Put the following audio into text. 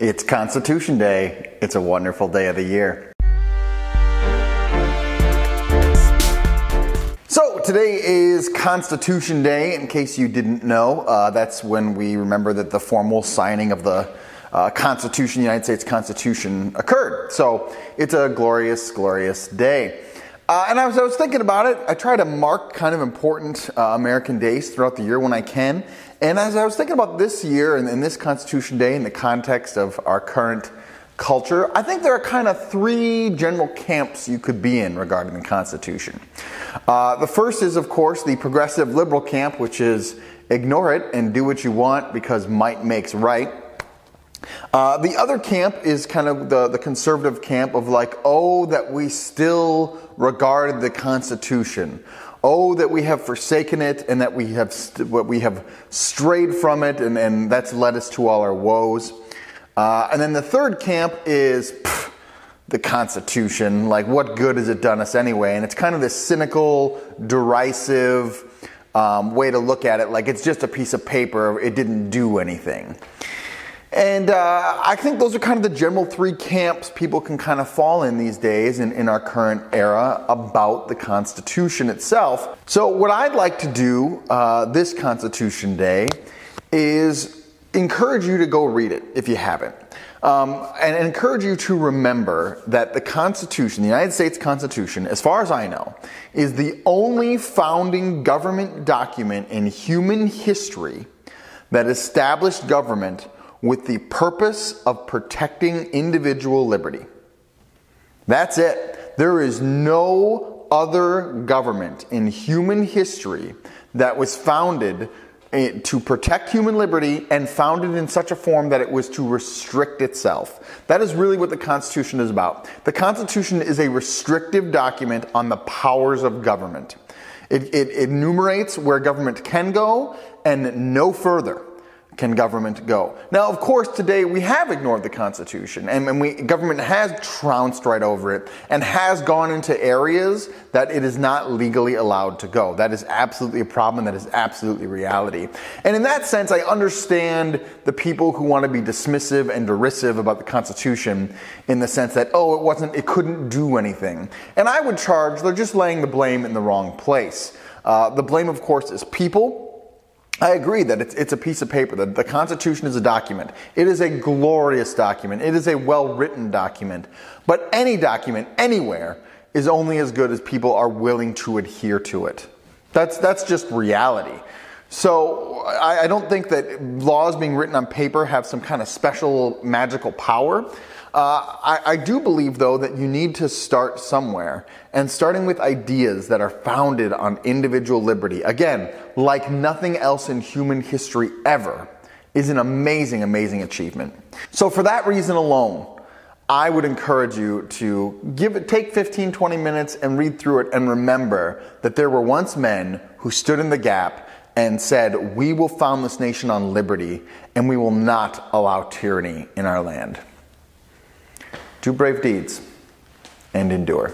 It's Constitution Day. It's a wonderful day of the year. So, today is Constitution Day. In case you didn't know, uh, that's when we remember that the formal signing of the uh, Constitution, United States Constitution, occurred. So, it's a glorious, glorious day. Uh, and as I was thinking about it, I try to mark kind of important uh, American days throughout the year when I can. And as I was thinking about this year and, and this Constitution Day in the context of our current culture, I think there are kind of three general camps you could be in regarding the Constitution. Uh, the first is, of course, the progressive liberal camp, which is ignore it and do what you want because might makes right. Uh, the other camp is kind of the, the conservative camp of like, oh, that we still regard the Constitution. Oh, that we have forsaken it and that we have, st- we have strayed from it and, and that's led us to all our woes. Uh, and then the third camp is pff, the Constitution. Like, what good has it done us anyway? And it's kind of this cynical, derisive um, way to look at it. Like, it's just a piece of paper, it didn't do anything. And uh, I think those are kind of the general three camps people can kind of fall in these days in, in our current era about the Constitution itself. So, what I'd like to do uh, this Constitution Day is encourage you to go read it if you haven't. Um, and encourage you to remember that the Constitution, the United States Constitution, as far as I know, is the only founding government document in human history that established government with the purpose of protecting individual liberty. That's it. There is no other government in human history that was founded eh, to protect human liberty and founded in such a form that it was to restrict itself. That is really what the Constitution is about. The Constitution is a restrictive document on the powers of government. It, it, enumerates where government can go and no further can government go? Now, of course, today we have ignored the Constitution and, and we, government has trounced right over it and has gone into areas that it is not legally allowed to go. That is absolutely a problem. That is absolutely reality. And in that sense, I understand the people who want to be dismissive and derisive about the Constitution in the sense that, oh, it wasn't, it couldn't do anything. And I would charge they're just laying the blame in the wrong place. Uh, the blame, of course, is people I agree that it's, it's a piece of paper. The, the Constitution is a document. It is a glorious document. It is a well written document. But any document, anywhere, is only as good as people are willing to adhere to it. That's, that's just reality. So I, I don't think that laws being written on paper have some kind of special magical power. Uh, I, I, do believe, though, that you need to start somewhere, and starting with ideas that are founded on individual liberty, again, like nothing else in human history ever, is an amazing, amazing achievement. So, for that reason alone, I would encourage you to give it, take 15, 20 minutes and read through it and remember that there were once men who stood in the gap and said, We will found this nation on liberty and we will not allow tyranny in our land. Do brave deeds and endure.